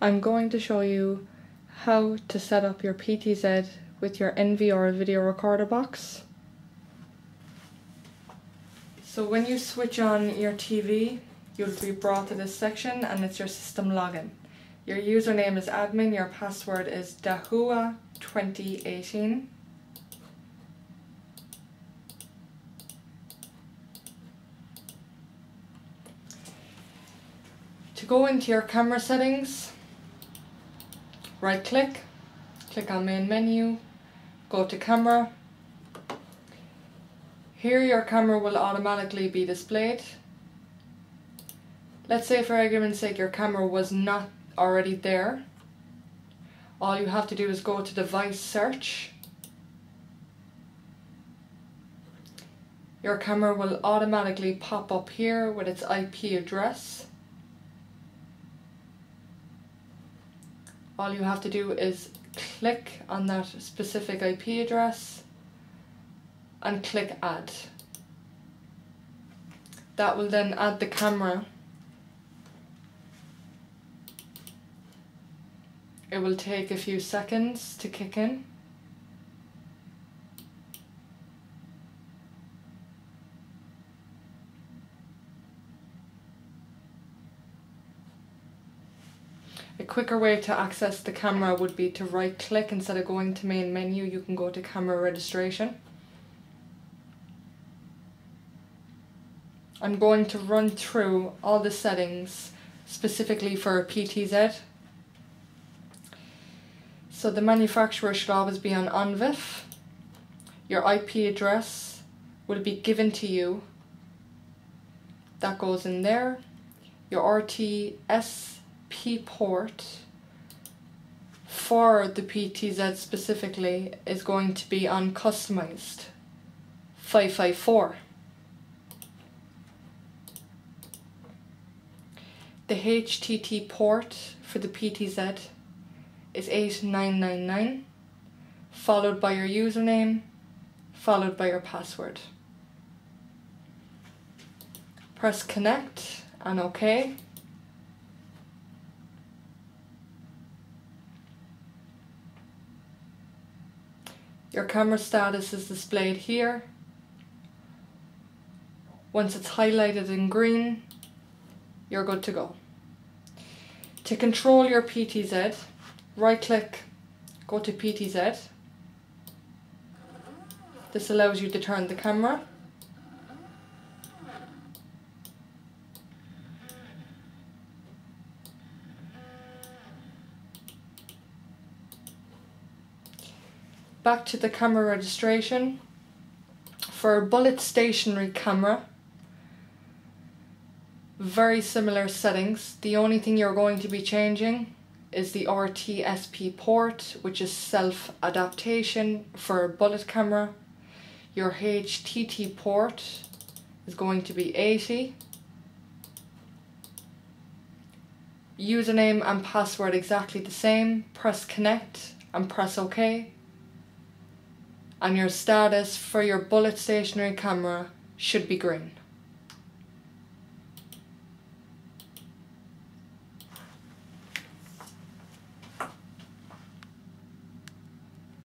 I'm going to show you how to set up your PTZ with your NVR video recorder box. So when you switch on your TV, you'll be brought to this section and it's your system login. Your username is admin, your password is Dahua2018. To go into your camera settings, right click, click on main menu, go to camera. Here your camera will automatically be displayed. Let's say for argument's sake your camera was not already there. All you have to do is go to device search. Your camera will automatically pop up here with its IP address. All you have to do is click on that specific IP address and click add. That will then add the camera. It will take a few seconds to kick in. A quicker way to access the camera would be to right click instead of going to main menu you can go to camera registration. I'm going to run through all the settings specifically for PTZ. So the manufacturer should always be on ONVIF. Your IP address will be given to you. That goes in there. Your RTS Port for the PTZ specifically is going to be on customized 554. The HTTP port for the PTZ is 8999 followed by your username followed by your password. Press connect and OK. Your camera status is displayed here. Once it's highlighted in green, you're good to go. To control your PTZ, right click, go to PTZ. This allows you to turn the camera back to the camera registration. For a bullet stationary camera, very similar settings. The only thing you're going to be changing is the RTSP port, which is self-adaptation for a bullet camera. Your HTTP port is going to be 80. Username and password exactly the same. Press connect and press OK and your status for your bullet stationary camera should be green.